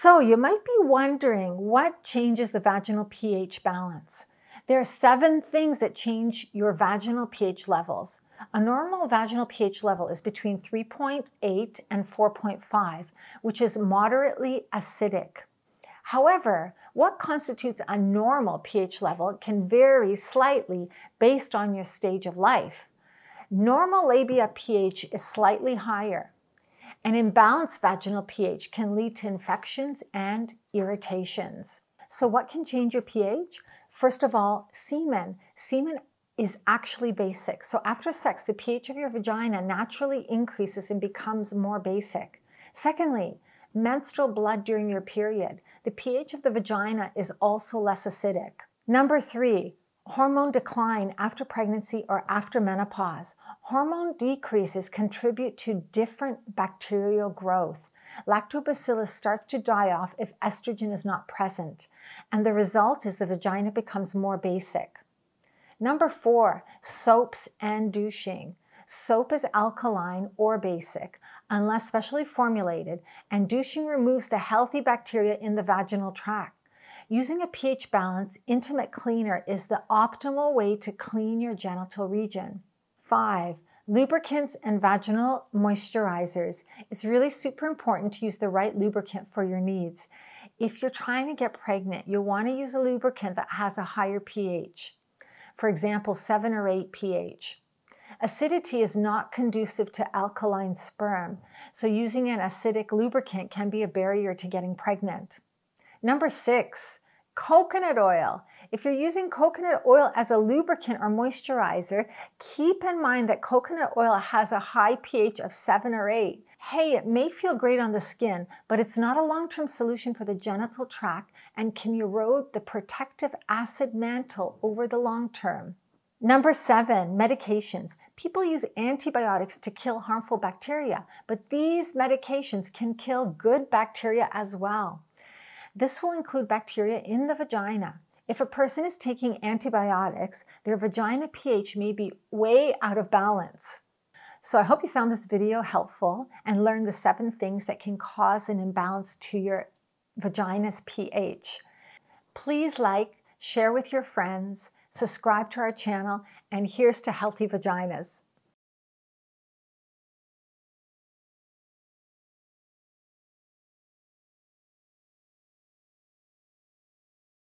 So you might be wondering what changes the vaginal pH balance. There are seven things that change your vaginal pH levels. A normal vaginal pH level is between 3.8 and 4.5, which is moderately acidic. However, what constitutes a normal pH level can vary slightly based on your stage of life. Normal labia pH is slightly higher. An imbalanced vaginal pH can lead to infections and irritations. So, what can change your pH? First of all, semen. Semen is actually basic. So, after sex, the pH of your vagina naturally increases and becomes more basic. Secondly, menstrual blood during your period. The pH of the vagina is also less acidic. Number three, hormone decline after pregnancy or after menopause. Hormone decreases contribute to different bacterial growth. Lactobacillus starts to die off if estrogen is not present, and the result is the vagina becomes more basic. Number four, soaps and douching. Soap is alkaline or basic unless specially formulated, and douching removes the healthy bacteria in the vaginal tract. Using a pH balance intimate cleaner is the optimal way to clean your genital region. Five, lubricants and vaginal moisturizers. It's really super important to use the right lubricant for your needs. If you're trying to get pregnant, you'll want to use a lubricant that has a higher pH. For example, 7 or 8 pH. Acidity is not conducive to alkaline sperm, so using an acidic lubricant can be a barrier to getting pregnant. Number six, coconut oil. If you're using coconut oil as a lubricant or moisturizer, keep in mind that coconut oil has a high pH of 7 or 8. Hey, it may feel great on the skin, but it's not a long term solution for the genital tract and can erode the protective acid mantle over the long term. Number seven, medications. People use antibiotics to kill harmful bacteria, but these medications can kill good bacteria as well. This will include bacteria in the vagina. If a person is taking antibiotics, their vagina pH may be way out of balance. So I hope you found this video helpful and learned the seven things that can cause an imbalance to your vagina's pH. Please like, share with your friends, subscribe to our channel, and here's to healthy vaginas.